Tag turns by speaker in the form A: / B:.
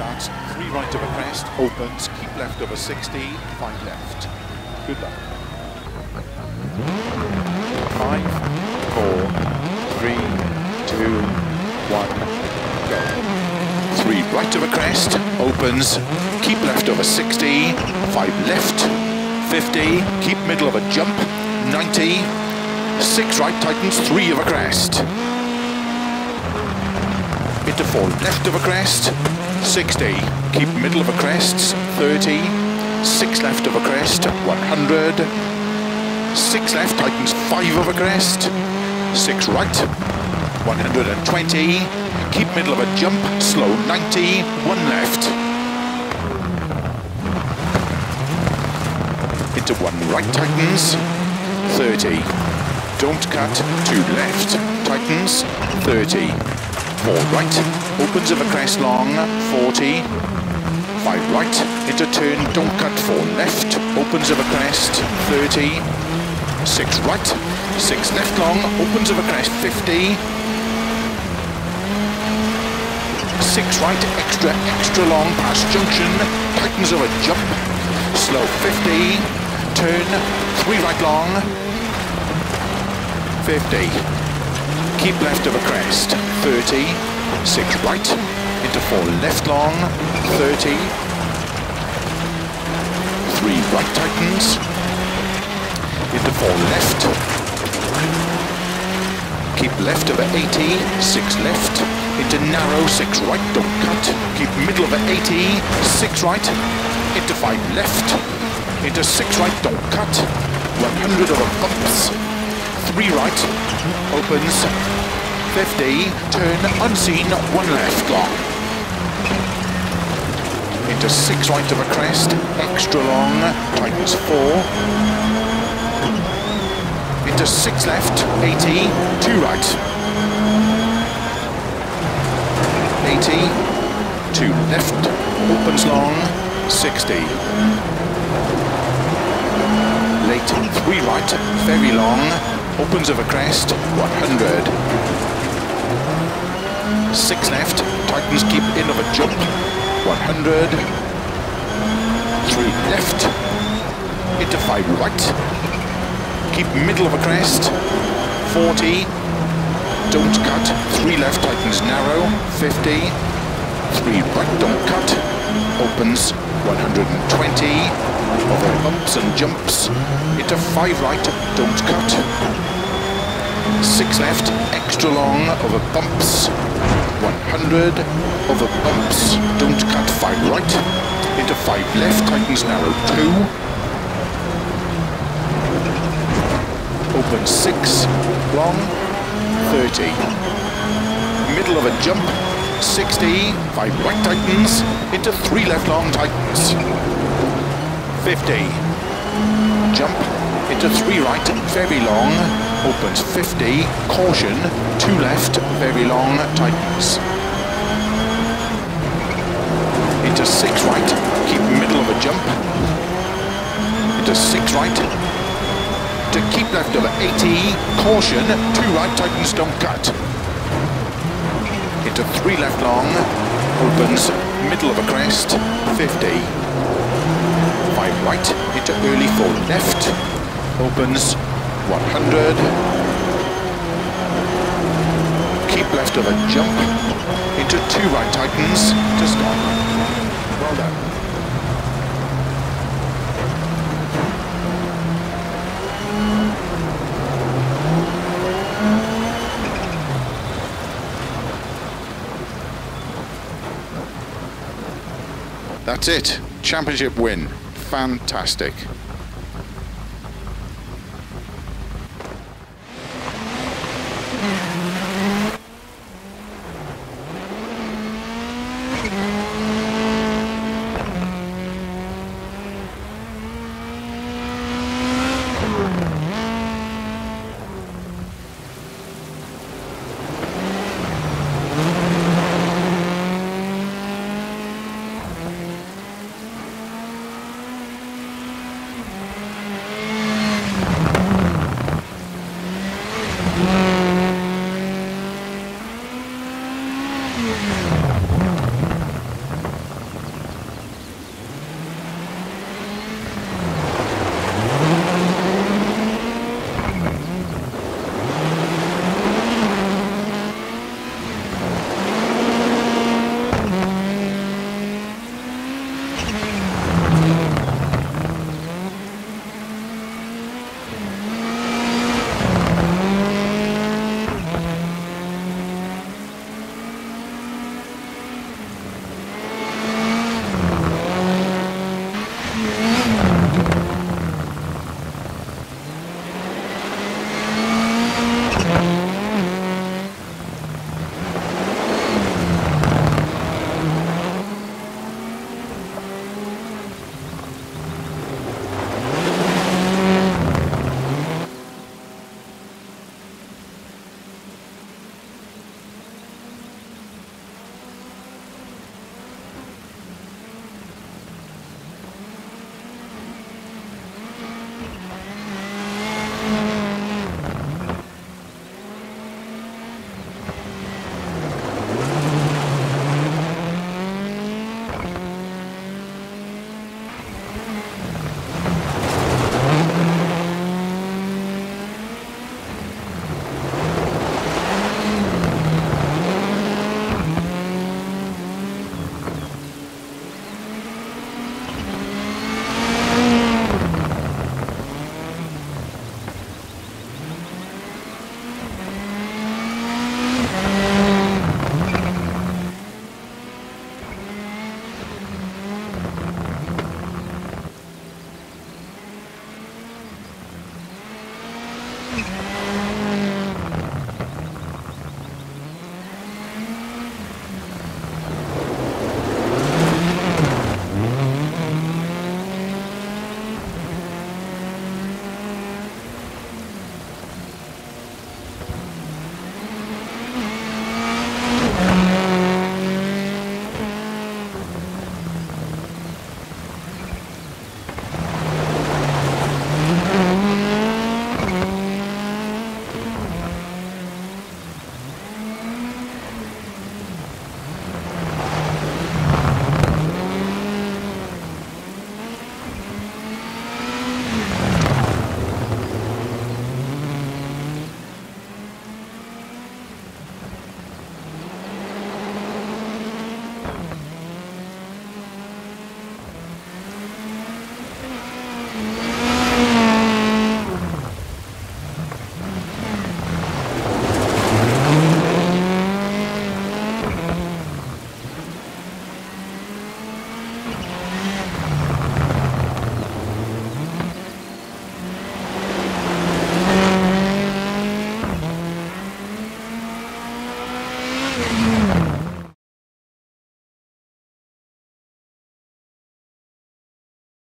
A: three right of a crest, opens, keep left over 60, five left. Good luck. Five, four, three, two, one, go. Three right of a crest, opens, keep left over 60, five left, 50, keep middle of a jump, 90, six right tightens, three of a crest. Into four left of a crest, 60, keep middle of a crest, 30, six left of a crest, 100, six left tightens, five of a crest, six right, 120, keep middle of a jump, slow 90, one left. Into one right tightens, 30. Don't cut, two left, tightens, 30. Four right, opens of a crest long, 40. Five right, into turn, don't cut, four left, opens of a crest, 30. Six right, six left long, opens of a crest, 50. Six right, extra, extra long, past junction, tightens of a jump, slow 50, turn, three right long, 50. Keep left of a crest, 30, six right, into four. Left long, 30, three right tightens, into four left, keep left of a 80, six left, into narrow, six right, don't cut, keep middle of a 80, six right, into five left, into six right, don't cut, 100 over bumps, three right, opens, 50, turn unseen, one left long. Into six right of a crest, extra long, tightens four. Into six left, 80, two right. 80, two left, opens long, 60. Late, three right, very long, opens of a crest, 100. Six left, tightens keep in of a jump, 100. Three left, into five right, keep middle of a crest, 40. Don't cut, three left, tightens narrow, 50. Three right, don't cut, opens, 120. Over bumps and jumps, into five right, don't cut. Six left, extra long, over bumps, 100, over bumps, don't cut, five right, into five left, tightens narrow, two, open six, long, 30, middle of a jump, 60, five right tightens, into three left long tightens, 50, jump, into three right, very long, opens 50, caution, two left, very long, tightens. Into six right, keep middle of a jump. Into six right, to keep left of 80, caution, two right, tightens, don't cut. Into three left long, opens, middle of a crest, 50. Five right, into early four left, opens 100. Keep left of a jump into two right tightens to stop. Well done. That's it. Championship win. Fantastic.